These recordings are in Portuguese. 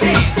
see.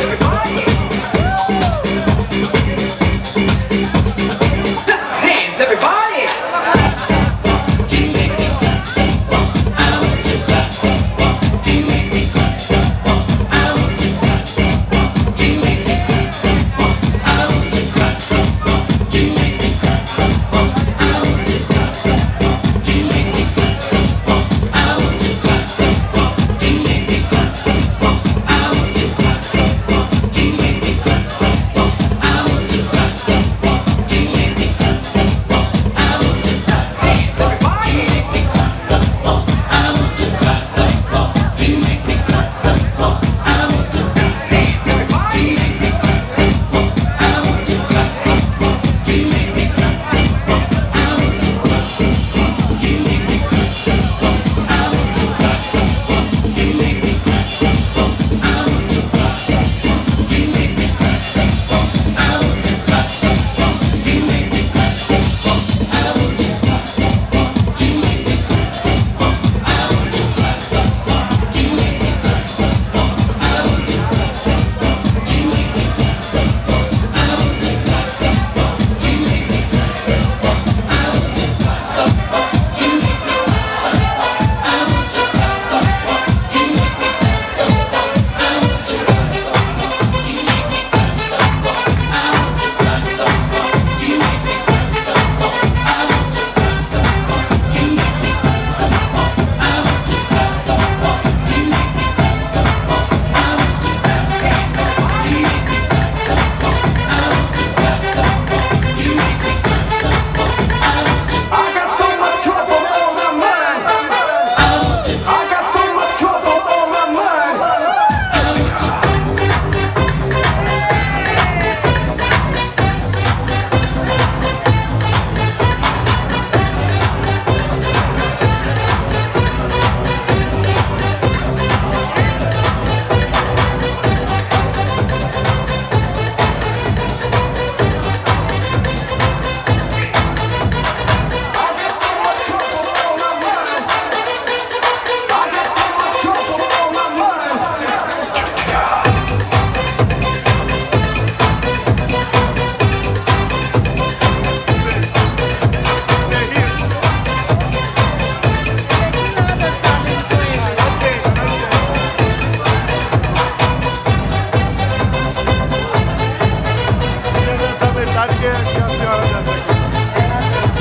Verdade que, que a senhora dessa aqui.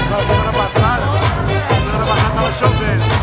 Na semana semana passada tava chovendo.